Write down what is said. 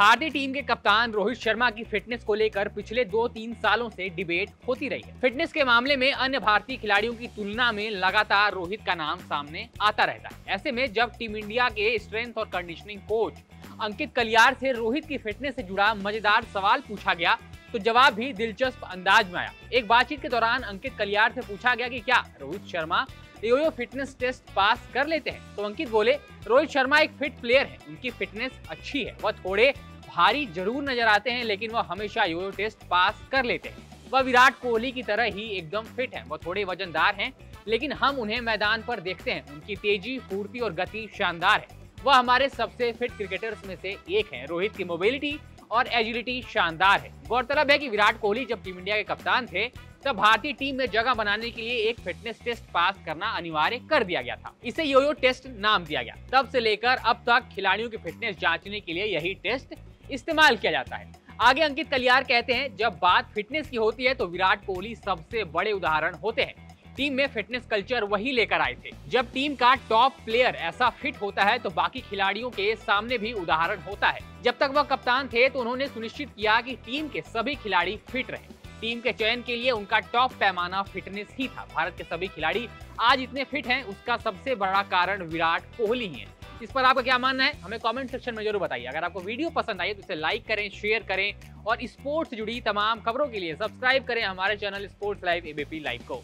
भारतीय टीम के कप्तान रोहित शर्मा की फिटनेस को लेकर पिछले दो तीन सालों से डिबेट होती रही है। फिटनेस के मामले में अन्य भारतीय खिलाड़ियों की तुलना में लगातार रोहित का नाम सामने आता रहता है। ऐसे में जब टीम इंडिया के स्ट्रेंथ और कंडीशनिंग कोच अंकित कलियार से रोहित की फिटनेस से जुड़ा मज़ेदार सवाल पूछा गया तो जवाब भी दिलचस्प अंदाज में आया। एक बातचीत के दौरान अंकित कलियार से पूछा गया कि क्या Rohit Sharma yo-yo fitness test pass कर लेते हैं? तो अंकित बोले, रोहित शर्मा एक फिट प्लेयर है, उनकी फिटनेस अच्छी है, वह थोड़े भारी ज़रूर नज़र आते हैं, लेकिन वह हमेशा योयो टेस्ट पास कर लेते हैं। वह विराट कोहली की तरह ही एकदम फिट है, वह थोड़े वजनदार हैं, लेकिन हम उन्हें मैदान पर देखते हैं, उनकी तेज़ी, फूर्ति और गति शानदार है। वह हमारे सबसे फिट क्रिकेटर्स में से एक है, रोहित की मोबिलिटी और एजिलिटी शानदार है। गौरतलब है कि विराट कोहली जब टीम इंडिया के कप्तान थे, तब भारतीय टीम में जगह बनाने के लिए एक फिटनेस टेस्ट पास करना अनिवार्य कर दिया गया था। इसे योयो टेस्ट नाम दिया गया। तब से लेकर अब तक खिलाड़ियों की फिटनेस जांचने के लिए यही टेस्ट इस्तेमाल किया जाता है। आगे अंकित कलियार कहते हैं, जब बात फिटनेस की होती है तो विराट कोहली सबसे बड़े उदाहरण होते हैं। टीम में फिटनेस कल्चर वही लेकर आए थे। जब टीम का टॉप प्लेयर ऐसा फिट होता है तो बाकी खिलाड़ियों के सामने भी उदाहरण होता है। जब तक वह कप्तान थे तो उन्होंने सुनिश्चित किया कि टीम के सभी खिलाड़ी फिट रहे। टीम के चयन के लिए उनका टॉप पैमाना फिटनेस ही था। भारत के सभी खिलाड़ी आज इतने फिट है, उसका सबसे बड़ा कारण विराट कोहली ही इस पर आपका क्या मानना है? हमें कमेंट सेक्शन में ज़रूर बताइए। अगर आपको वीडियो पसंद आई तो इसे लाइक करें शेयर करें और स्पोर्ट्स से जुड़ी तमाम खबरों के लिए सब्सक्राइब करें हमारे channel sports live ABP live को।